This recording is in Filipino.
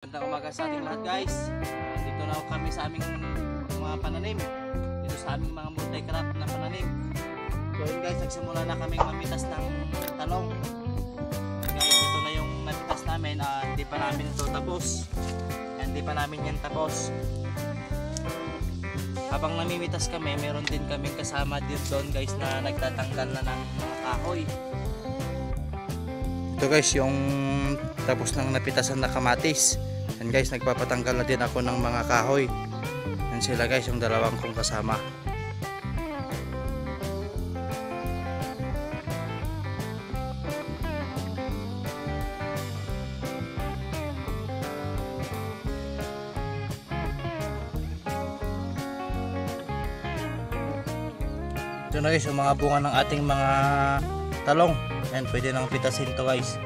Magandang umaga sa ating lahat guys. Dito na kami sa aming mga pananim. Dito sa aming mga multi-crop na pananim. So yun guys, nagsimula na kaming mamitas ng talong. Guys, ito na yung napitas namin. Ah, hindi pa namin ito tapos. Hindi pa namin yan tapos. Habang namimitas kami, meron din kaming kasama din doon guys na nagtatanggal na ng mga kahoy. Ito guys, yung tapos ng napitasan na kamatis. Yan guys, nagpapatanggal na din ako ng mga kahoy. Yan sila guys, yung dalawang kong kasama. Ito na guys, yung mga bunga ng ating mga talong. Yan, pwede nang pitasin to guys.